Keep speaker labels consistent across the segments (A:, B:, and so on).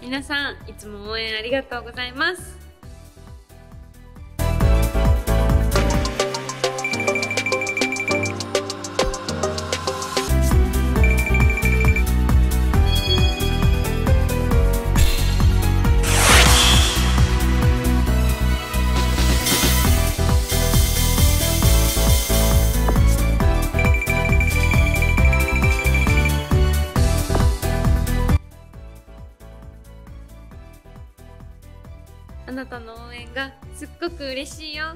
A: 皆さんいつも応援ありがとうございます。あなたの応援がすっごく嬉しいよ。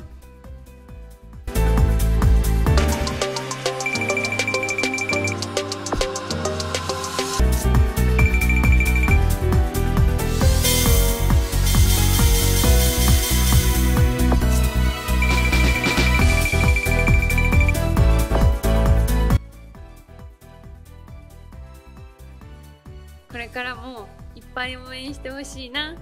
A: これからもいっぱい応援してほしいな。